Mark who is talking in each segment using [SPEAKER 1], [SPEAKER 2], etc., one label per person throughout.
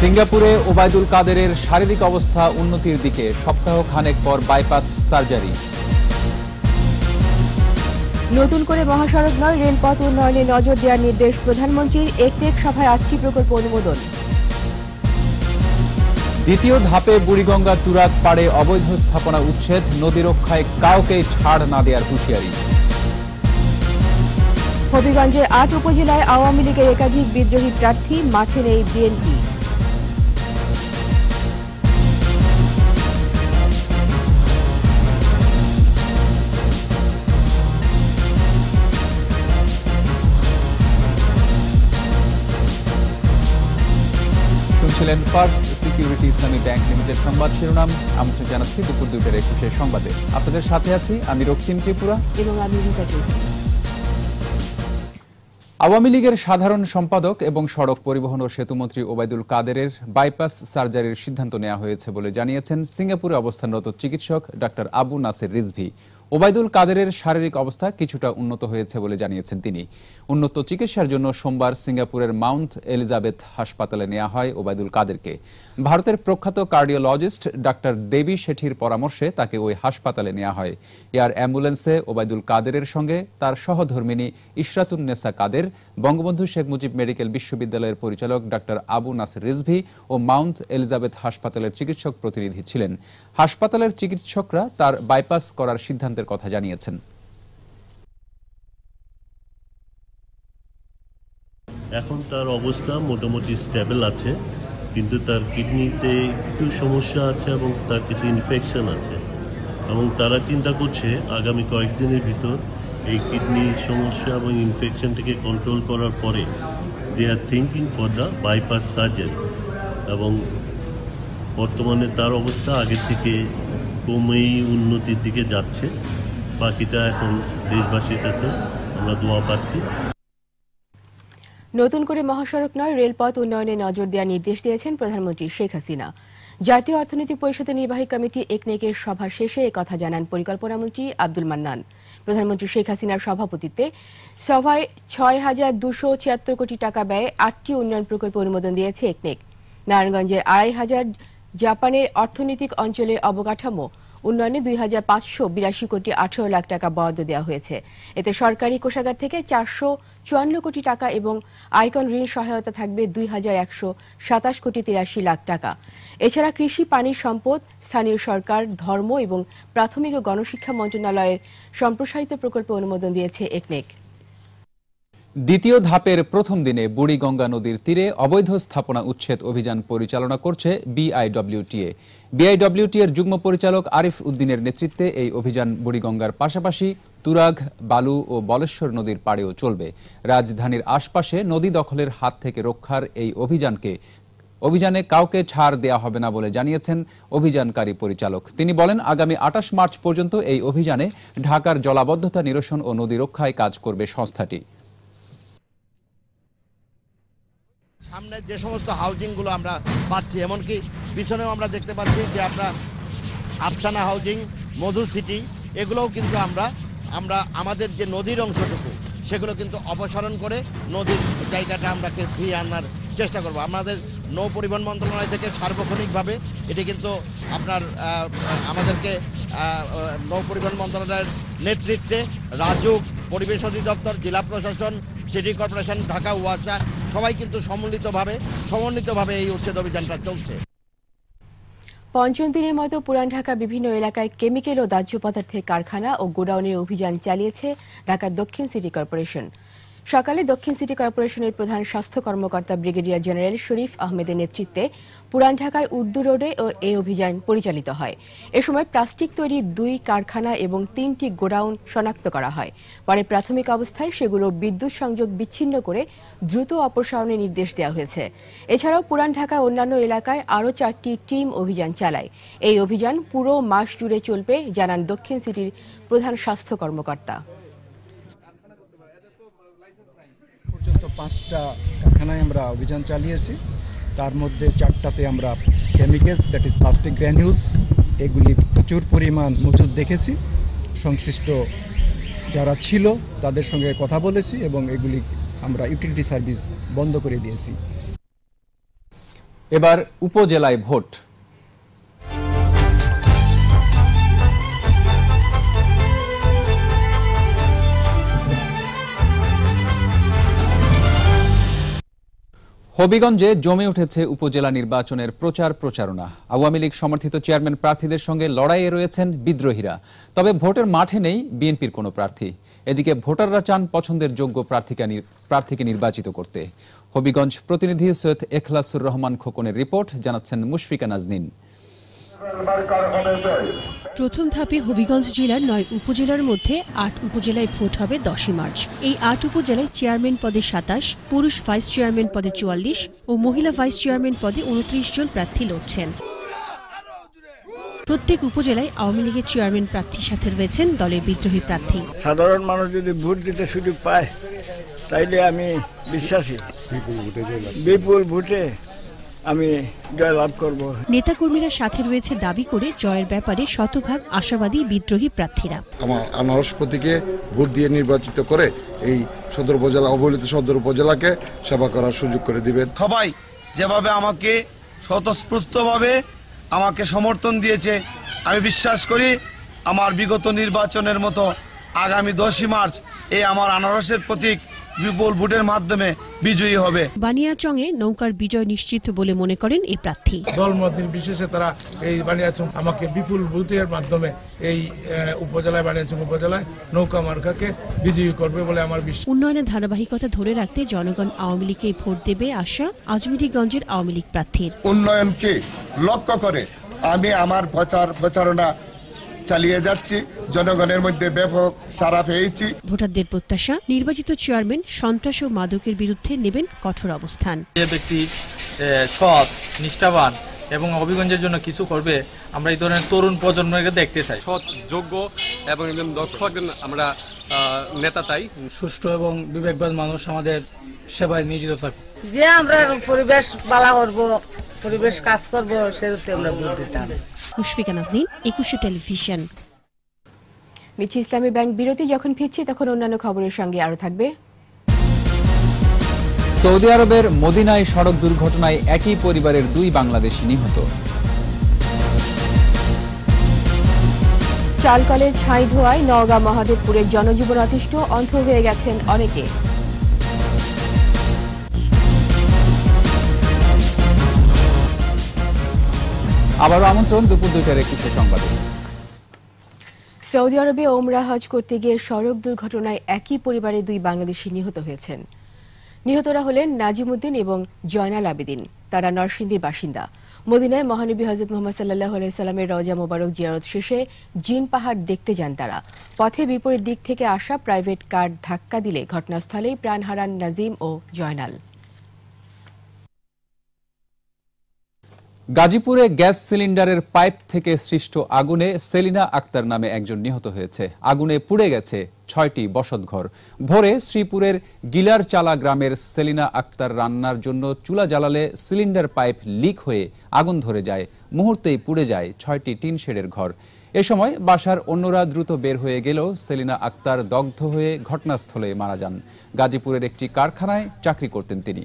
[SPEAKER 1] সিঙ্গাপুরে ওবায়দুল কাদেরের শারীরিক অবস্থা উন্নতির দিকে সপ্তাহ খানেক পর বাইপাস সার্জারি
[SPEAKER 2] নতুন করে মহাসড়ক নয় রেলপথ উন্নয়নে নজর দেওয়ার নির্দেশ প্রধানমন্ত্রীর একটেক সভায় আটটি প্রকল্প অনুমোদন
[SPEAKER 1] দ্বিতীয় ধাপে বুড়িগঙ্গা তুরাগ পাড়ে অবৈধ স্থাপনা উচ্ছেদ নদী রক্ষায় কাউকে ছাড় না দেওয়ার হুঁশিয়ারি
[SPEAKER 2] হবিগঞ্জের আট উপজেলায় আওয়ামী লীগের একাধিক বিদ্রোহী প্রার্থী মাঠে নেই বিএনপি
[SPEAKER 1] এলেন first security Islami bank limited সংবাদ শিরোনাম আমন্ত্রণ জানাচ্ছি দুপুর দুইটার একুশে সংবাদে আপনাদের সাথে আছি আমি রক্তিম ত্রিপুরা এবং আমি আওয়ামী লীগের সাধারণ সম্পাদক এবং সড়ক পরিবহন ও সেতুমন্ত্রী ওবায়দুল কাদেরের বাইপাস সার্জারির সিদ্ধান্ত নেওয়া হয়েছে বলে জানিয়েছেন সিঙ্গাপুরে অবস্থানরত চিকিৎসক ডাক্তার আবু নাসির রিজভি ওবায়দুল কাদেরের শারীরিক অবস্থা কিছুটা উন্নত হয়েছে বলে জানিয়েছেন তিনি উন্নত চিকিৎসার জন্য সোমবার সিঙ্গাপুরের মাউন্ট এলিজাবেথ হাসপাতালে নেওয়া হয় ওবায়দুল কাদেরকে ভারতের প্রখ্যাত কার্ডিওলজিস্ট ডাক্তার দেবী শেঠির পরামর্শে তাকে ওই হাসপাতালে নেওয়া হয় এয়ার অ্যাম্বুলেন্সে ওবায়দুল কাদেরের সঙ্গে তার সহধর্মিনী ইশরাতুন্নেসা কাদের বঙ্গবন্ধু শেখ মুজিব মেডিকেল বিশ্ববিদ্যালয়ের পরিচালক ডাক্তার আবু নাসির রিজভি ও মাউন্ট এলিজাবেথ হাসপাতালের চিকিৎসক প্রতিনিধি ছিলেন হাসপাতালের চিকিৎসকরা তার বাইপাস করার সিদ্ধান্ত সিদ্ধান্তের কথা জানিয়েছেন
[SPEAKER 3] এখন তার অবস্থা মোটামুটি স্টেবল আছে কিন্তু তার কিডনিতে একটু সমস্যা আছে এবং তার কিছু ইনফেকশন আছে এবং তারা চিন্তা করছে আগামী কয়েকদিনের ভিতর এই কিডনি সমস্যা এবং ইনফেকশনটাকে কন্ট্রোল করার পরে they are thinking for the bypass surgery এবং বর্তমানে তার অবস্থা আগের থেকে ক্রমেই উন্নতির দিকে যাচ্ছে বাকিটা এখন দেশবাসীর কাছে আমরা দোয়া পাচ্ছি
[SPEAKER 2] নতুন করে মহাসড়ক নয় রেলপথ উন্নয়নে নজর দেওয়ার নির্দেশ দিয়েছেন প্রধানমন্ত্রী শেখ হাসিনা জাতীয় অর্থনীতি পরিষদের নির্বাহী কমিটি একনেকের সভা শেষে কথা জানান পরিকল্পনামন্ত্রী আব্দুল মান্নান প্রধানমন্ত্রী শেখ হাসিনার সভাপতিত্বে সভায় ছয় হাজার দুশো ছিয়াত্তর কোটি টাকা ব্যয়ে আটটি উন্নয়ন প্রকল্প অনুমোদন দিয়েছে একনেক নারায়ণগঞ্জের আড়াই হাজার জাপানের অর্থনৈতিক অঞ্চলের অবকাঠামো উন্নয়নে দুই হাজার পাঁচশো বিরাশি কোটি আঠারো লাখ টাকা বরাদ্দ দেওয়া হয়েছে এতে সরকারি কোষাগার থেকে চারশো চুয়ান্ন কোটি টাকা এবং আইকন ঋণ সহায়তা থাকবে দুই হাজার একশো সাতাশ কোটি তিরাশি লাখ টাকা এছাড়া কৃষি পানির সম্পদ স্থানীয় সরকার ধর্ম এবং প্রাথমিক ও গণশিক্ষা মন্ত্রণালয়ের সম্প্রসারিত প্রকল্প অনুমোদন দিয়েছে একনেক
[SPEAKER 1] দ্বিতীয় ধাপের প্রথম দিনে বুড়িগঙ্গা নদীর তীরে অবৈধ স্থাপনা উচ্ছেদ অভিযান পরিচালনা করছে বিআইডব্লিউটিএ বিআইডব্লিউটি এর যুগ্ম পরিচালক আরিফ উদ্দিনের নেতৃত্বে এই অভিযান বুড়িগঙ্গার পাশাপাশি তুরাগ বালু ও বলেশ্বর নদীর পাড়েও চলবে রাজধানীর আশপাশে নদী দখলের হাত থেকে রক্ষার এই অভিযানকে অভিযানে কাউকে ছাড় দেয়া হবে না বলে জানিয়েছেন অভিযানকারী পরিচালক তিনি বলেন আগামী আটাশ মার্চ পর্যন্ত এই অভিযানে ঢাকার জলাবদ্ধতা নিরসন ও নদী রক্ষায় কাজ করবে সংস্থাটি
[SPEAKER 4] সামনে যে সমস্ত হাউজিংগুলো আমরা পাচ্ছি এমনকি পিছনেও আমরা দেখতে পাচ্ছি যে আমরা আফসানা হাউজিং মধু সিটি এগুলোও কিন্তু আমরা আমরা আমাদের যে নদীর অংশটুকু সেগুলো কিন্তু অপসারণ করে নদীর জায়গাটা আমরাকে ফিরিয়ে আনার চেষ্টা করব আমাদের নৌ পরিবহন মন্ত্রণালয় থেকে সার্বক্ষণিকভাবে এটি কিন্তু আপনার আমাদেরকে নৌ পরিবহন মন্ত্রণালয়ের নেতৃত্বে রাজুক পরিবেশ অধিদপ্তর জেলা প্রশাসন সিটি কর্পোরেশন ঢাকা ওয়াসা সবাই কিন্তু সম্মিলিতভাবে সমন্বিতভাবে এই উচ্ছেদ অভিযানটা চলছে
[SPEAKER 2] পঞ্চম দিনের মতো পুরান ঢাকা বিভিন্ন এলাকায় কেমিক্যাল ও দাহ্য পদার্থের কারখানা ও গোডাউনের অভিযান চালিয়েছে ঢাকা দক্ষিণ সিটি কর্পোরেশন সকালে দক্ষিণ সিটি কর্পোরেশনের প্রধান স্বাস্থ্য কর্মকর্তা ব্রিগেডিয়ার জেনারেল শরীফ আহমেদের নেতৃত্বে পুরান ঢাকায় উর্দু রোডে ও এই অভিযান পরিচালিত হয় এ সময় প্লাস্টিক তৈরি দুই কারখানা এবং তিনটি গোডাউন শনাক্ত করা হয় পরে প্রাথমিক অবস্থায় সেগুলো বিদ্যুৎ সংযোগ বিচ্ছিন্ন করে দ্রুত অপসারণের নির্দেশ দেওয়া হয়েছে এছাড়াও পুরান ঢাকায় অন্যান্য এলাকায় আরও চারটি টিম অভিযান চালায় এই অভিযান পুরো মাস জুড়ে চলবে জানান দক্ষিণ সিটির প্রধান স্বাস্থ্য কর্মকর্তা
[SPEAKER 1] পাঁচটা কারখানায় আমরা অভিযান চালিয়েছি তার মধ্যে চারটাতে আমরা chemicals that is plastic granules এগুলি প্রচুর পরিমাণ মজুদ দেখেছি সংশ্লিষ্ট যারা ছিল তাদের সঙ্গে কথা বলেছি এবং এগুলি আমরা ইউটিলিটি সার্ভিস বন্ধ করে দিয়েছি এবার উপজেলায় ভোট হবিগঞ্জে জমে উঠেছে উপজেলা নির্বাচনের প্রচার প্রচারণা আওয়ামী লীগ সমর্থিত চেয়ারম্যান প্রার্থীদের সঙ্গে লড়াইয়ে রয়েছেন বিদ্রোহীরা তবে ভোটের মাঠে নেই বিএনপির কোনো প্রার্থী এদিকে ভোটাররা চান পছন্দের যোগ্য প্রার্থীকে প্রার্থীকে নির্বাচিত করতে হবিগঞ্জ প্রতিনিধি সৈয়দ এখলাসুর রহমান খোকনের রিপোর্ট জানাচ্ছেন মুশফিকা নাজনীন
[SPEAKER 3] প্রথম ধাপে হবিগঞ্জ জেলার নয় উপজেলার মধ্যে আট উপজেলায় ভোট হবে দশই মার্চ এই আট উপজেলায় চেয়ারম্যান পদে সাতাশ পুরুষ ভাইস চেয়ারম্যান পদে চুয়াল্লিশ ও মহিলা ভাইস চেয়ারম্যান পদে উনত্রিশ জন প্রার্থী লড়ছেন প্রত্যেক উপজেলায় আওয়ামী লীগের চেয়ারম্যান প্রার্থীর সাথে রয়েছেন দলের বিদ্রোহী প্রার্থী
[SPEAKER 4] সাধারণ মানুষ যদি ভোট দিতে সুযোগ পায় তাইলে আমি বিশ্বাসী বিপুল ভোটে আমি জয়লাভ
[SPEAKER 3] করব কর্মীরা সাথে রয়েছে দাবি করে জয়ের ব্যাপারে শতভাগ আশাবাদী বিদ্রোহী প্রার্থীরা
[SPEAKER 4] আমার আনারস প্রতীকে ভোট দিয়ে নির্বাচিত করে এই সদর উপজেলা অবহেলিত সদর উপজেলাকে সেবা করার সুযোগ করে দিবেন সবাই যেভাবে আমাকে স্বতঃস্ফূর্তভাবে আমাকে সমর্থন দিয়েছে আমি বিশ্বাস করি আমার বিগত নির্বাচনের মতো আগামী দশই মার্চ এই আমার আনারসের প্রতীক বিপুল ভোটের মাধ্যমে বিজয়ী হবে
[SPEAKER 3] বানিয়াচং এ নৌকার বিজয় নিশ্চিত বলে মনে করেন এই প্রার্থী দলমত বিশেষে তারা এই বানিয়াচং আমাকে
[SPEAKER 4] বিপুল ভোটের মাধ্যমে এই উপজেলায় বানিয়াচং উপজেলায় নৌকা মার্কাকে বিজয়ী করবে বলে আমার বিশ্বাস
[SPEAKER 3] উন্নয়নের ধারাবাহিকতা ধরে রাখতে জনগণ আওয়ামী লীগকে ভোট দেবে আশা আজমিরিগঞ্জের আওয়ামী লীগ প্রার্থীর
[SPEAKER 4] উন্নয়নকে লক্ষ্য করে আমি আমার প্রচার প্রচারণা চালিয়ে যাচ্ছি জনগণের মধ্যে ব্যাপক সারা পেয়েছি
[SPEAKER 3] ভোটারদের প্রত্যাশা নির্বাচিত চেয়ারম্যান সন্ত্রাস ও মাদকের বিরুদ্ধে নেবেন কঠোর অবস্থান
[SPEAKER 4] যে ব্যক্তি সৎ নিষ্ঠাবান এবং হবিগঞ্জের জন্য কিছু করবে আমরা এই ধরনের তরুণ প্রজন্মকে দেখতে চাই সৎ যোগ্য এবং একজন দক্ষ একজন আমরা নেতা চাই সুষ্ঠু এবং বিবেকবান মানুষ আমাদের সেবায় নিয়োজিত থাকবে
[SPEAKER 3] যে আমরা পরিবেশ বালা করব পরিবেশ কাজ করব সেরূপে আমরা ভোট দিতাম মুশফিকা
[SPEAKER 2] নাজনীন একুশে টেলিভিশন নিচ্ছি ইসলামী ব্যাংক বিরতি যখন ফিরছি তখন অন্যান্য খবরের সঙ্গে আরো থাকবে
[SPEAKER 1] সৌদি আরবের মদিনায় সড়ক দুর্ঘটনায় একই পরিবারের দুই বাংলাদেশি নিহত
[SPEAKER 2] চালকলের ছাই ধোয়ায় নওগাঁ মহাদেবপুরের জনজীবন অতিষ্ঠ অন্ধ হয়ে গেছেন অনেকে
[SPEAKER 1] আবারও আমন্ত্রণ দুপুর দুইটার একটি সংবাদে
[SPEAKER 2] সৌদি আরবে ওমরা হজ করতে গিয়ে সড়ক দুর্ঘটনায় একই পরিবারের দুই বাংলাদেশি নিহত হয়েছেন নিহতরা হলেন নাজিমুদ্দিন এবং জয়নাল আবেদিন তারা নরসিংদীর বাসিন্দা মদিনায় মহানবী হজরত মোহাম্মদ সাল্লাহ সাল্লামের রজা মোবারক জিয়ারত শেষে জিন পাহাড় দেখতে যান তারা পথে বিপরীত দিক থেকে আসা প্রাইভেট কার ধাক্কা দিলে ঘটনাস্থলেই প্রাণ হারান নাজিম ও জয়নাল
[SPEAKER 1] গাজীপুরে গ্যাস সিলিন্ডারের পাইপ থেকে সৃষ্ট আগুনে সেলিনা আক্তার নামে একজন নিহত হয়েছে আগুনে পুড়ে গেছে ছয়টি বসতঘর ভোরে শ্রীপুরের গিলারচালা গ্রামের সেলিনা আক্তার রান্নার জন্য চুলা জ্বালালে সিলিন্ডার পাইপ লিক হয়ে আগুন ধরে যায় মুহূর্তেই পুড়ে যায় ছয়টি টিন শেডের ঘর এ সময় বাসার অন্যরা দ্রুত বের হয়ে গেলেও সেলিনা আক্তার দগ্ধ হয়ে ঘটনাস্থলে মারা যান গাজীপুরের একটি কারখানায় চাকরি করতেন তিনি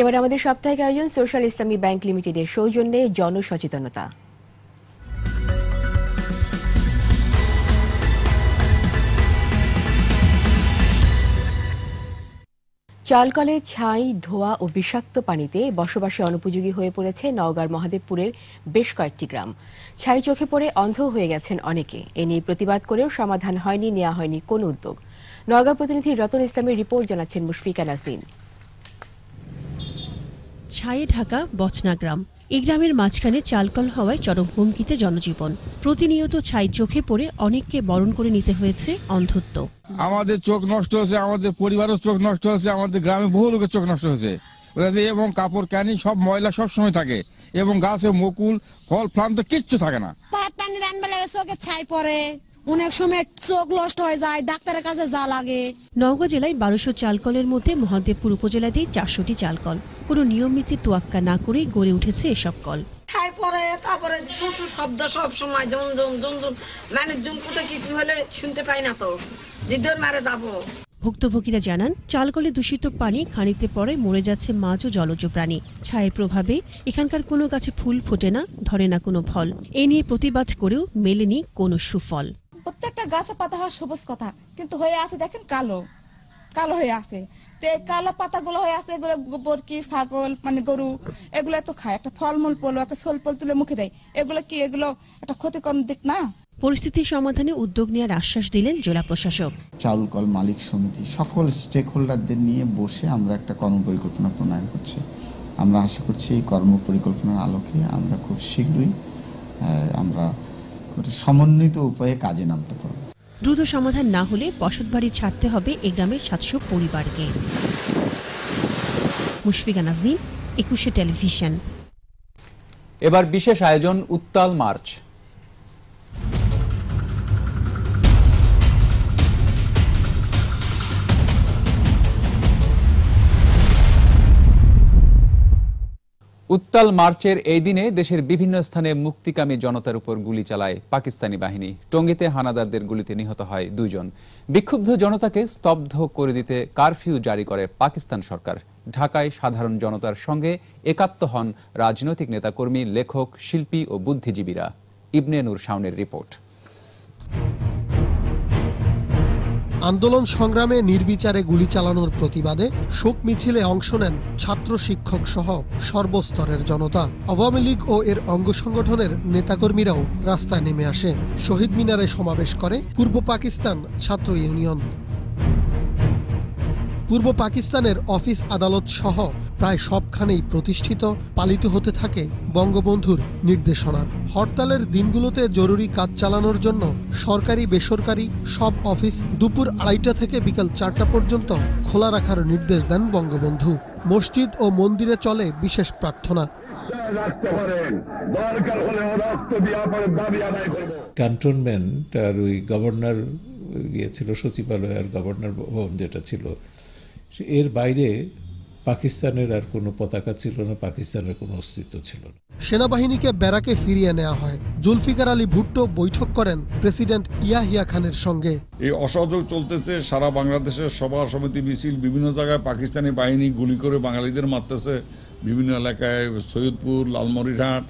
[SPEAKER 2] এবার আমাদের সাপ্তাহিক আয়োজন সোশ্যাল ইসলামী ব্যাংক লিমিটেডের সৌজন্যে জনসচেতনতা চালকলে ছাই ধোয়া ও বিষাক্ত পানিতে বসবাসে অনুপযোগী হয়ে পড়েছে নওগাঁর মহাদেবপুরের বেশ কয়েকটি গ্রাম ছাই চোখে পড়ে অন্ধ হয়ে গেছেন অনেকে এ নিয়ে প্রতিবাদ করেও সমাধান হয়নি নেওয়া হয়নি কোনো উদ্যোগ নওগাঁ প্রতিনিধি রতন ইসলামের রিপোর্ট জানাচ্ছেন মুশফিকা নাসদিন
[SPEAKER 3] ছায়ে ঢাকা বচনা গ্রাম এই গ্রামের মাঝখানে চালকল হওয়ায় চরম হুমকিতে জনজীবন প্রতিনিয়ত ছাই চোখে পড়ে অনেককে বরণ করে নিতে হয়েছে অন্ধত্ব
[SPEAKER 4] আমাদের চোখ নষ্ট হয়েছে আমাদের পরিবারের চোখ নষ্ট হয়েছে আমাদের গ্রামে বহু লোকের চোখ নষ্ট হয়েছে এবং কাপড় ক্যানি সব ময়লা সব সময় থাকে এবং গাছে মকুল ফল ফ্লান্ত কিচ্ছু থাকে না
[SPEAKER 3] ছাই পড়ে অনেক সময় চোখ নষ্ট হয়ে যায় ডাক্তারের কাছে যা লাগে নওগাঁ জেলায় বারোশো চালকলের মধ্যে মহাদেবপুর উপজেলাতেই চারশোটি চালকল কোনো নিয়মিত তোয়াক্কা না করে গড়ে উঠেছে এসব কল
[SPEAKER 4] খাই পরে তারপরে শুশু শব্দ সব সময় জমজম জমজম মানে জুমকুটে কিছু হলে শুনতে পাই না তো জিদ্দর মারে
[SPEAKER 3] যাবো ভুক্তভোগীরা জানান চালকলে দূষিত পানি খানিতে পরে মরে যাচ্ছে মাছ ও জলজ প্রাণী ছায়ের প্রভাবে এখানকার কোনো গাছে ফুল ফোটে না ধরে না কোনো ফল এ নিয়ে প্রতিবাদ করেও মেলেনি কোনো সুফল
[SPEAKER 2] প্রত্যেকটা গাছে পাতা হয় সবুজ কথা কিন্তু হয়ে আছে দেখেন কালো কালো হয়ে আছে তো এই কালো পাতাগুলো হয়ে আছে এগুলো গোবর কি ছাগল
[SPEAKER 3] মানে গরু এগুলো তো খায় একটা ফলমূল পলো একটা পল তুলে মুখে দেয় এগুলো কি এগুলো একটা ক্ষতিকর দিক না পরিস্থিতি সমাধানে উদ্যোগ নেওয়ার আশ্বাস দিলেন জেলা প্রশাসক চাউল কল মালিক সমিতি সকল স্টেক হোল্ডারদের নিয়ে বসে আমরা একটা কর্মপরিকল্পনা প্রণয়ন করছি
[SPEAKER 4] আমরা আশা করছি এই কর্মপরিকল্পনার আলোকে আমরা খুব শীঘ্রই আমরা সমন্বিত উপায়ে কাজে নামতে পারবে
[SPEAKER 3] দ্রুত সমাধান না হলে বসত বাড়ি ছাড়তে হবে এ গ্রামের সাতশো পরিবারকে মুশফিকা নাজনীন একুশে টেলিভিশন
[SPEAKER 1] এবার বিশেষ আয়োজন উত্তাল মার্চ উত্তাল মার্চের এই দিনে দেশের বিভিন্ন স্থানে মুক্তিকামী জনতার উপর গুলি চালায় পাকিস্তানি বাহিনী টঙ্গিতে হানাদারদের গুলিতে নিহত হয় দুইজন বিক্ষুব্ধ জনতাকে স্তব্ধ করে দিতে কারফিউ জারি করে পাকিস্তান সরকার ঢাকায় সাধারণ জনতার সঙ্গে একাত্ম হন রাজনৈতিক নেতাকর্মী লেখক শিল্পী ও বুদ্ধিজীবীরা ইবনে নূর শাওনের রিপোর্ট আন্দোলন
[SPEAKER 4] সংগ্রামে নির্বিচারে গুলি চালানোর প্রতিবাদে শোক মিছিলে অংশ নেন ছাত্র শিক্ষক সহ সর্বস্তরের জনতা আওয়ামী লীগ ও এর অঙ্গ সংগঠনের নেতাকর্মীরাও রাস্তায় নেমে আসে শহীদ মিনারে সমাবেশ করে পূর্ব পাকিস্তান ছাত্র ইউনিয়ন পূর্ব পাকিস্তানের অফিস আদালত সহ প্রায় সবখানেই প্রতিষ্ঠিত পালিত হতে থাকে বঙ্গবন্ধুর নির্দেশনা হরতালের দিনগুলোতে জরুরি কাজ চালানোর জন্য সরকারি বেসরকারি সব অফিস দুপুর আড়াইটা থেকে বিকাল চারটা পর্যন্ত খোলা রাখার নির্দেশ দেন বঙ্গবন্ধু মসজিদ ও মন্দিরে চলে বিশেষ প্রার্থনা
[SPEAKER 1] ক্যান্টনমেন্ট আর ওই গভর্নর গিয়েছিল সচিবালয় আর গভর্নর ভবন যেটা ছিল এর বাইরে পাকিস্তানের আর কোনো পতাকা ছিল না পাকিস্তানের কোনো অস্তিত্ব ছিল না
[SPEAKER 4] সেনাবাহিনীকে ব্যারাকে ফিরিয়ে নেওয়া হয় জুলফিকার আলী ভুট্টো বৈঠক করেন প্রেসিডেন্ট ইয়াহিয়া খানের সঙ্গে
[SPEAKER 1] এই অসহযোগ চলতেছে সারা বাংলাদেশের সভা সমিতি মিছিল বিভিন্ন জায়গায় পাকিস্তানি বাহিনী গুলি করে বাঙালিদের মারতেছে বিভিন্ন এলাকায় সৈয়দপুর লালমরিহাট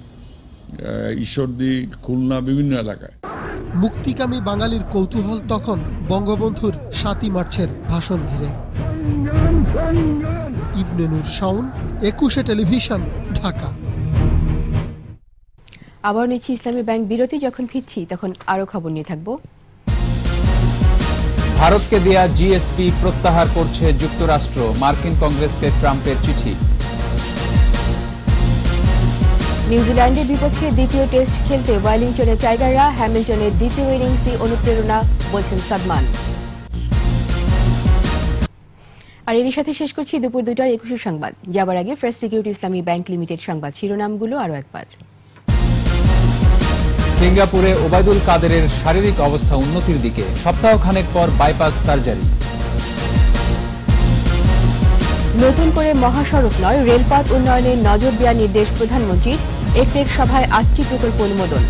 [SPEAKER 1] ঈশ্বরদী খুলনা বিভিন্ন এলাকায়
[SPEAKER 4] মুক্তিকামী বাঙালির কৌতূহল তখন বঙ্গবন্ধুর সাতই মার্চের ভাষণ ঘিরে ইবনে নূর শাউন একুশে টেলিভিশন ঢাকা
[SPEAKER 2] আবার নিচ্ছি ইসলামী ব্যাংক বিরতি যখন ফিরছি তখন খবর নিয়ে
[SPEAKER 1] ভারতকে দেয়া জিএসপি প্রত্যাহার করছে যুক্তরাষ্ট্র মার্কিন কংগ্রেসকে ট্রাম্পের চিঠি
[SPEAKER 2] নিউজিল্যান্ডের বিপক্ষে দ্বিতীয় টেস্ট খেলতে ওয়েলিংটনে টাইগাররা হ্যামিল্টনের দ্বিতীয় ইনিংসে অনুপ্রেরণা বলছেন সাদমান আর এর সাথে শেষ করছি দুপুর দুটার একুশে সংবাদ যাবার আগে first security Islami bank limited সংবাদ শিরোনামগুলো আরও একবার
[SPEAKER 1] সিঙ্গাপুরে ওবায়দুল কাদেরের শারীরিক অবস্থা উন্নতির দিকে সপ্তাহখানেক পর বাইপাস সার্জারি
[SPEAKER 2] নতুন করে মহাসড়ক নয় রেলপথ উন্নয়নে নজর দেওয়ার নির্দেশ প্রধানমন্ত্রীর একটি সভায় আটটি প্রকল্প অনুমোদন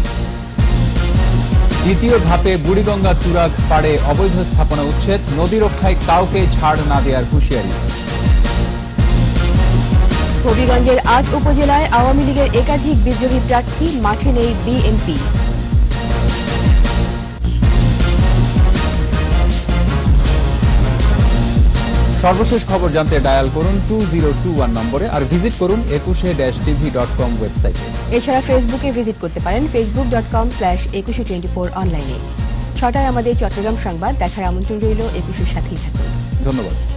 [SPEAKER 1] দ্বিতীয় ধাপে বুড়িগঙ্গা চূড়াক পাড়ে অবৈধ স্থাপনা উচ্ছেদ নদী রক্ষায় কাউকে ছাড় না দেওয়ার হুঁশিয়ারি
[SPEAKER 2] হবিগঞ্জের আট উপজেলায় আওয়ামী লীগের একাধিক বিদ্রোহী প্রার্থী মাঠে নেই বিএনপি
[SPEAKER 1] সর্বশেষ খবর জানতে ডায়াল করুন টু জিরো টু ওয়ান নম্বরে আর ভিজিট করুন একুশে ড্যাশ টিভি ডট কম ওয়েবসাইটে
[SPEAKER 2] এছাড়া ফেসবুকে ভিজিট করতে পারেন Facebook dot com slash Ekushey twenty four অনলাইনে ছটায় আমাদের চট্টগ্রাম সংবাদ দেখার আমন্ত্রণ রইল একুশের সাথেই থাকুন
[SPEAKER 1] ধন্যবাদ